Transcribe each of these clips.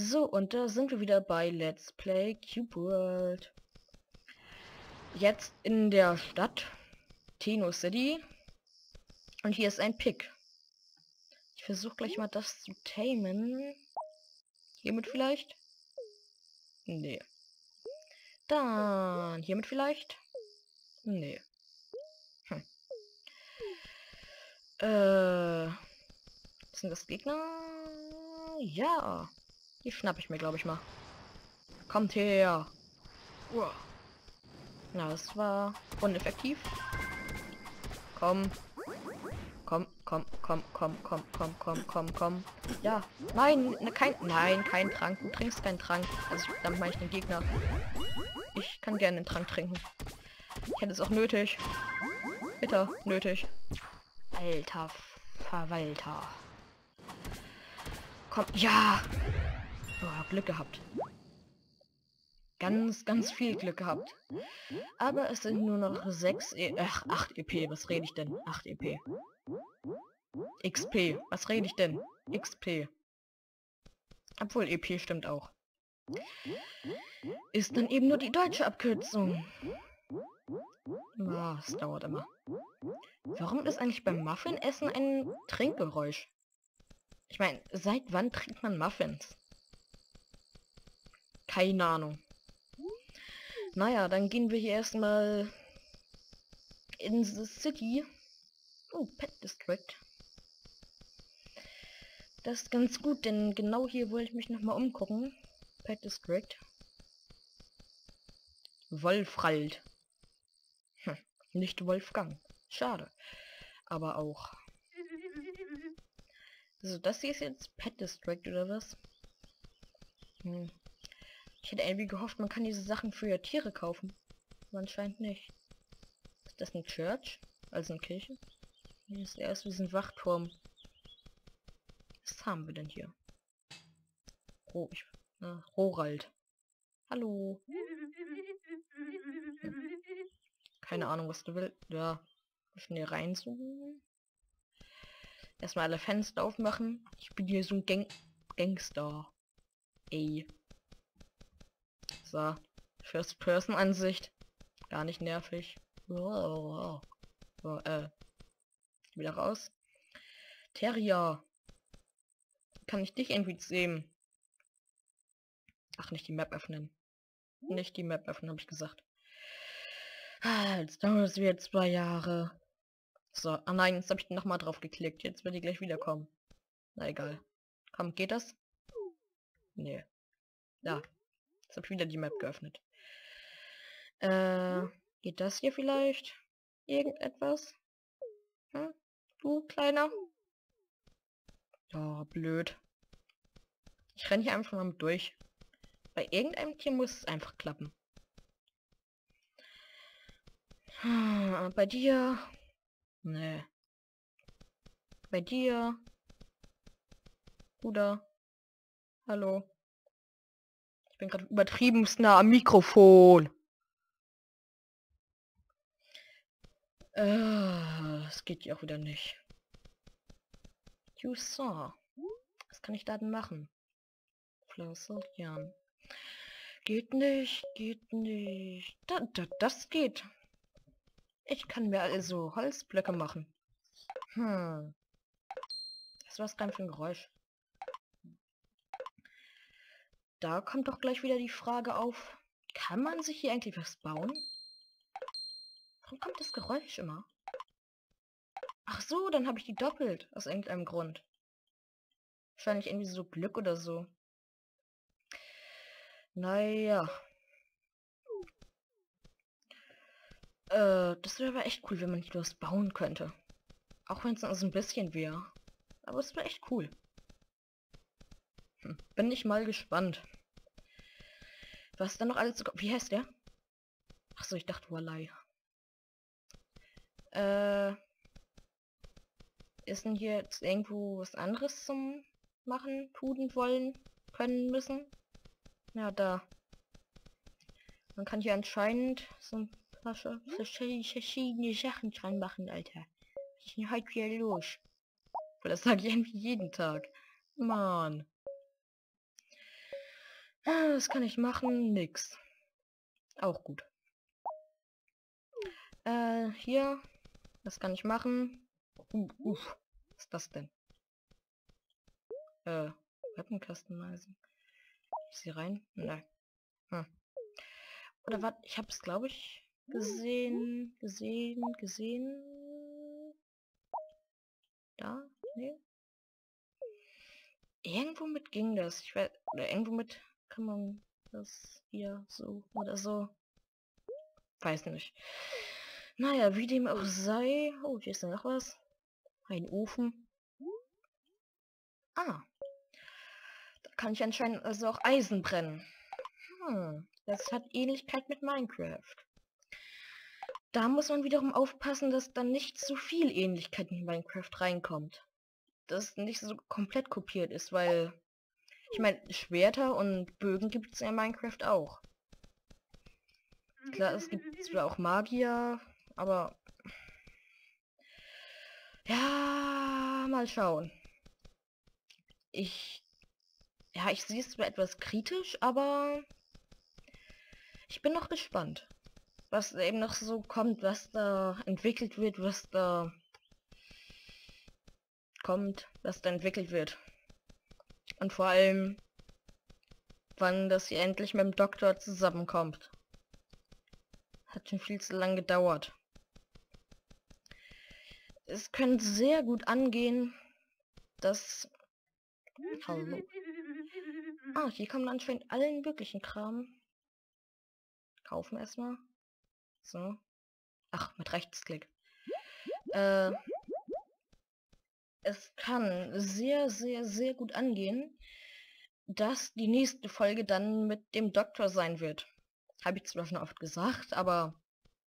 So, und da sind wir wieder bei Let's Play Cube World. Jetzt in der Stadt Teno City. Und hier ist ein Pick. Ich versuche gleich mal das zu tamen. Hiermit vielleicht? Nee. Dann hiermit vielleicht? Nee. Hm. Äh. Sind das Gegner? Ja. Die schnapp ich mir, glaube ich mal. Kommt her. Uah. Na, das war uneffektiv. Komm. Komm, komm, komm, komm, komm, komm, komm, komm, komm. Ja. Nein, ne, kein, nein, kein Trank. Du trinkst keinen Trank. Also, damit meine ich den Gegner. Ich kann gerne einen Trank trinken. Ich hätte es auch nötig. Bitte, nötig. Alter Verwalter. Komm, ja. Oh, Glück gehabt. Ganz, ganz viel Glück gehabt. Aber es sind nur noch 6 e Ach, 8 EP. Was rede ich denn? 8 EP. XP. Was rede ich denn? XP. Obwohl EP stimmt auch. Ist dann eben nur die deutsche Abkürzung. Ah, es dauert immer. Warum ist eigentlich beim Muffin-Essen ein Trinkgeräusch? Ich meine, seit wann trinkt man Muffins? Keine Ahnung. Naja, dann gehen wir hier erstmal in the city. Oh, Pet District. Das ist ganz gut, denn genau hier wollte ich mich nochmal umgucken. Pet District. Wolfrald. Hm, nicht Wolfgang. Schade. Aber auch. So, das hier ist jetzt Pet District oder was? Hm. Ich hätte irgendwie gehofft, man kann diese Sachen für Tiere kaufen. Aber anscheinend nicht. Ist das ein Church? Also eine Kirche? Hier ist erst wie ein Wachturm. Was haben wir denn hier? Oh, ich, äh, Rorald. Hallo. Keine Ahnung, was du willst. Ja, müssen hier reinzoomen. Erstmal alle Fenster aufmachen. Ich bin hier so ein Gang Gangster. Ey. So. First-Person-Ansicht. Gar nicht nervig. Oh, oh, äh. Wieder raus. Terrier. Kann ich dich irgendwie sehen? Ach, nicht die Map öffnen. Nicht die Map öffnen, habe ich gesagt. Ah, jetzt dauert es wieder zwei Jahre. So, ah nein, jetzt habe ich noch mal drauf geklickt. Jetzt wird die gleich wiederkommen. Na egal. Komm, geht das? Nee. Ja. Jetzt habe ich wieder die Map geöffnet. Äh, geht das hier vielleicht? Irgendetwas? Hm? Du, Kleiner? Ja, blöd. Ich renne hier einfach mal durch. Bei irgendeinem Tier muss es einfach klappen. Hm, bei dir Nee. Bei dir? Bruder? Hallo? Ich bin gerade übertriebenst nah am Mikrofon. Äh, das geht ja auch wieder nicht. You saw. Was kann ich da denn machen? Flosseljan. Geht nicht, geht nicht. Da, da, das geht. Ich kann mir also Holzblöcke machen. Hm. Das war dann für ein Geräusch. Da kommt doch gleich wieder die Frage auf, kann man sich hier eigentlich was bauen? Warum kommt das Geräusch immer? Ach so, dann habe ich die doppelt, aus irgendeinem Grund. Wahrscheinlich irgendwie so Glück oder so. Naja. Äh, das wäre aber echt cool, wenn man hier was bauen könnte. Auch wenn es nur so ein bisschen wäre. Aber es wäre echt cool. Hm, bin ich mal gespannt. Was dann noch alles... Wie heißt der? Achso, ich dachte Wallai. Äh... Ist denn hier jetzt irgendwo was anderes zum machen, tun, wollen, können, müssen? Ja, da. Man kann hier anscheinend so ein Wasser verschiedene Sachen dran machen, Alter. Was ist denn heute wieder los? Weil das sage ich irgendwie jeden Tag. Mann. Ah, Das kann ich machen, nix. Auch gut. Äh, hier. Das kann ich machen. Uh, uff. Was ist das denn? Äh, Weapon Customizen. Sie rein? Nein. Hm. Oder was? Ich habe es, glaube ich, gesehen, gesehen, gesehen. Da? Nee. Irgendwo mit ging das. Ich weiß, oder irgendwo mit kann man das hier so oder so. Weiß nicht. Naja, wie dem auch sei. Oh, hier ist ja noch was. Ein Ofen. Ah. Da kann ich anscheinend also auch Eisen brennen. Hm, das hat Ähnlichkeit mit Minecraft. Da muss man wiederum aufpassen, dass dann nicht zu viel Ähnlichkeit mit Minecraft reinkommt. Dass nicht so komplett kopiert ist, weil... Ich meine, Schwerter und Bögen gibt es in Minecraft auch. Klar, es gibt zwar auch Magier, aber... Ja, mal schauen. Ich... Ja, ich sehe es zwar etwas kritisch, aber... Ich bin noch gespannt, was eben noch so kommt, was da entwickelt wird, was da kommt, was da entwickelt wird. Und vor allem, wann das hier endlich mit dem Doktor zusammenkommt. Hat schon viel zu lange gedauert. Es könnte sehr gut angehen, dass... Hallo. Ah, hier kommen anscheinend allen möglichen Kram. Kaufen erstmal. So. Ach, mit Rechtsklick. Äh, es kann sehr, sehr, sehr gut angehen, dass die nächste Folge dann mit dem Doktor sein wird. Habe ich zwar schon oft gesagt, aber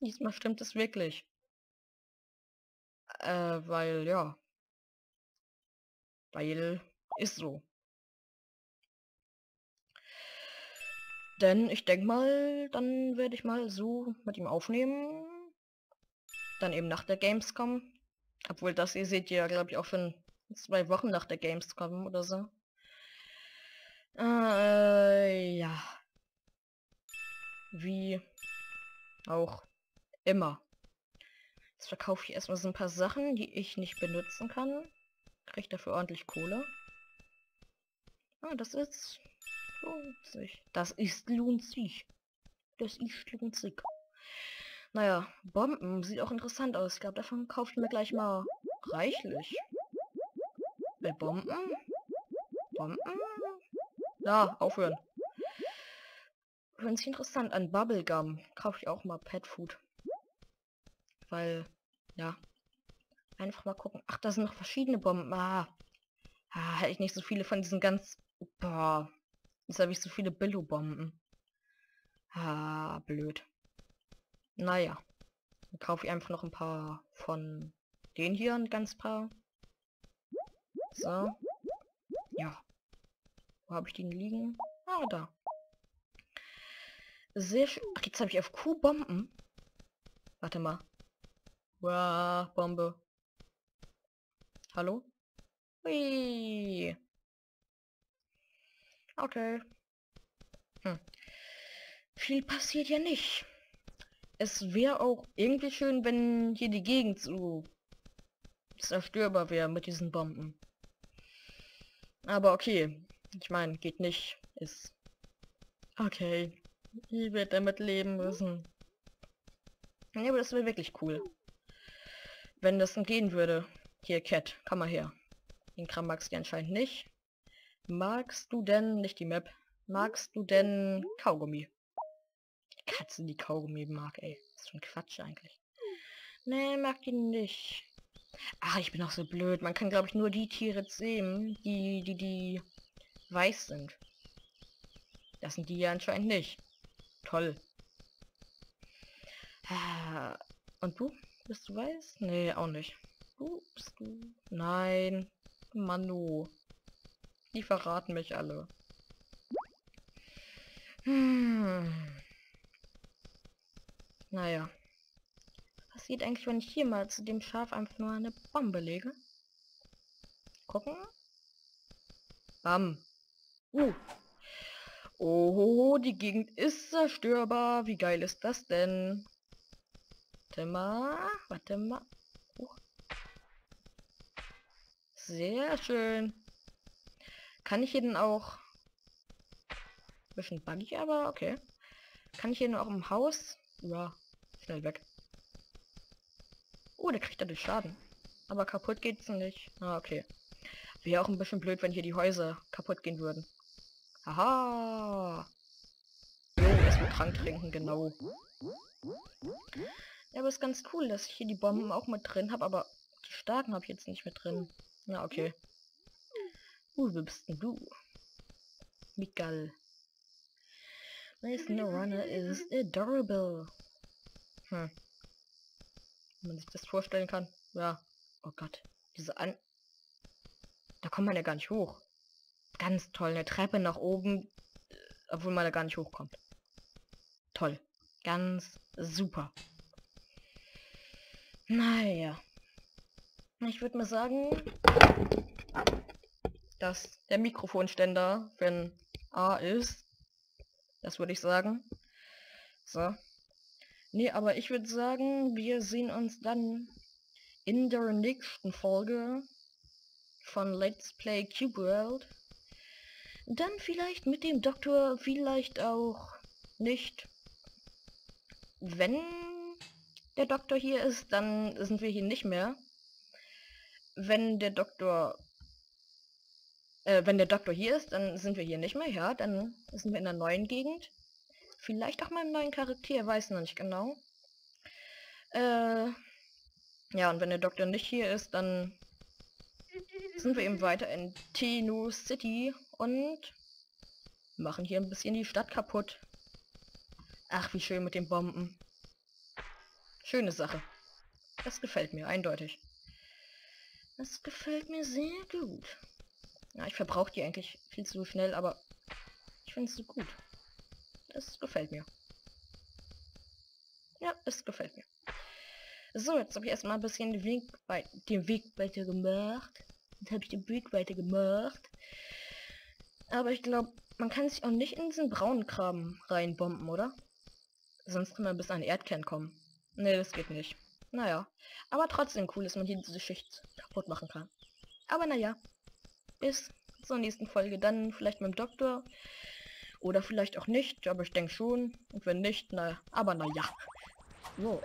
diesmal stimmt es wirklich. Äh, weil, ja. Weil, ist so. Denn ich denke mal, dann werde ich mal so mit ihm aufnehmen. Dann eben nach der Gamescom. Obwohl das ihr seht ja, glaube ich, auch schon zwei Wochen nach der Gamescom oder so. Äh, ja. Wie auch immer. Jetzt verkaufe ich erstmal so ein paar Sachen, die ich nicht benutzen kann. Kriege dafür ordentlich Kohle. Ah, das ist lohnt sich. Das ist lohnt sich. Das ist lohnt sich. Naja, Bomben sieht auch interessant aus. Ich glaube, davon kaufe ich mir gleich mal reichlich. Bei Bomben? Bomben? Ja, aufhören. Hören sich interessant an. Bubblegum kaufe ich auch mal Pet Food. Weil, ja. Einfach mal gucken. Ach, da sind noch verschiedene Bomben. Ah. ah hätte ich nicht so viele von diesen ganz... Boah. Jetzt habe ich so viele Billo-Bomben. Ah, blöd. Naja. Dann kaufe ich einfach noch ein paar von den hier, ein ganz paar. So. Ja. Wo habe ich den liegen? Ah, da. Sehr schön. Ach, jetzt habe ich auf Q Bomben. Warte mal. Wow, Bombe. Hallo? Hui. Okay. Hm. Viel passiert ja nicht. Es wäre auch irgendwie schön, wenn hier die Gegend so zerstörbar wäre mit diesen Bomben. Aber okay. Ich meine, geht nicht. Ist okay. Ich werde damit leben müssen. Ja, aber das wäre wirklich cool. Wenn das dann gehen würde. Hier, Cat, komm mal her. Den Kram magst du anscheinend nicht. Magst du denn, nicht die Map, magst du denn Kaugummi? Katze, die Kaugummi mag, ey. Das ist schon Quatsch eigentlich. Nee, mag die nicht. Ach, ich bin auch so blöd. Man kann, glaube ich, nur die Tiere sehen, die, die, die weiß sind. Das sind die ja anscheinend nicht. Toll. Ah, und du? Bist du weiß? Nee, auch nicht. Du bist du? Nein. Manu. Die verraten mich alle. Hm. Naja. Was passiert eigentlich, wenn ich hier mal zu dem Schaf einfach nur eine Bombe lege? Gucken. Bam. Uh. Oh, die Gegend ist zerstörbar. Wie geil ist das denn? Warte mal, warte mal. Uh. Sehr schön. Kann ich hier denn auch... Bisschen buggy, aber okay. Kann ich hier noch im Haus? Ja, schnell weg. Oh, der kriegt dadurch Schaden. Aber kaputt geht's nicht. Ah, okay. Wäre auch ein bisschen blöd, wenn hier die Häuser kaputt gehen würden. Haha. Jo, erstmal Trank trinken, genau. Ja, aber ist ganz cool, dass ich hier die Bomben auch mit drin habe, aber die starken habe ich jetzt nicht mit drin. Na, okay. Uh, wer bist denn du? Mikal. Nice no runner is adorable. Hm. Wenn man sich das vorstellen kann. Ja. Oh Gott. Diese An... Da kommt man ja gar nicht hoch. Ganz toll. Eine Treppe nach oben, äh, obwohl man da gar nicht hochkommt. Toll. Ganz super. Naja. Ich würde mal sagen, dass der Mikrofonständer, wenn A ist, das würde ich sagen. So. Nee, aber ich würde sagen, wir sehen uns dann in der nächsten Folge von Let's Play Cube World. Dann vielleicht mit dem Doktor, vielleicht auch nicht. Wenn der Doktor hier ist, dann sind wir hier nicht mehr. Wenn der Doktor... Äh, wenn der Doktor hier ist, dann sind wir hier nicht mehr, ja. Dann sind wir in einer neuen Gegend. Vielleicht auch mal einen neuen Charakter, weiß noch nicht genau. Äh, ja, und wenn der Doktor nicht hier ist, dann sind wir eben weiter in Tenu City und machen hier ein bisschen die Stadt kaputt. Ach, wie schön mit den Bomben. Schöne Sache. Das gefällt mir, eindeutig. Das gefällt mir sehr gut. Ja, ich verbrauche die eigentlich viel zu schnell, aber ich finde es so gut. Das gefällt mir. Ja, es gefällt mir. So, jetzt habe ich erstmal ein bisschen den Weg, bei, den Weg weiter gemacht. Jetzt habe ich den Weg weiter gemacht. Aber ich glaube, man kann sich auch nicht in diesen braunen Kram reinbomben, oder? Sonst kann man bis an Erdkern kommen. Ne, das geht nicht. Naja. Aber trotzdem cool, dass man hier diese Schicht kaputt machen kann. Aber naja. Bis zur nächsten Folge. Dann vielleicht mit dem Doktor. Oder vielleicht auch nicht. Aber ich denke schon. Und wenn nicht, na. Aber naja. So.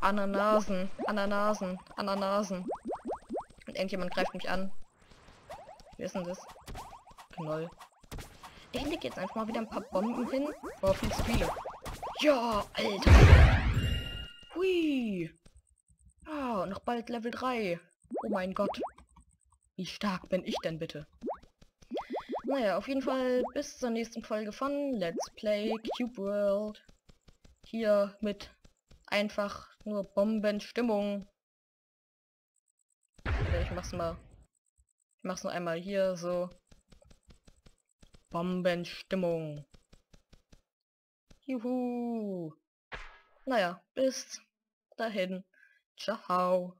Ananasen. Ananasen. Ananasen. Und irgendjemand greift mich an. Wie ist denn das? Knoll. Ich leg jetzt einfach mal wieder ein paar Bomben hin. Boah, viel zu viele. Ja, Alter. Hui. Ah, noch bald Level 3. Oh mein Gott. Wie stark bin ich denn bitte? Naja, auf jeden Fall bis zur nächsten Folge von Let's Play Cube World. Hier mit einfach nur Bombenstimmung. Ich mach's mal. Ich mach's nur einmal hier so. Bombenstimmung. Juhu. Naja, bis dahin. Ciao.